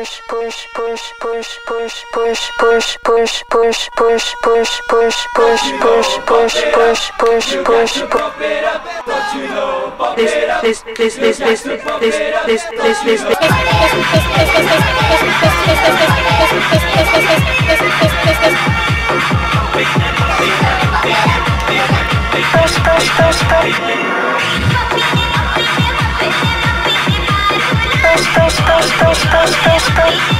push push push push push push push push push push push push push push push push push push this this this this this this this this this Push, push, push, push. Push, push, push, push, push, push. Bye.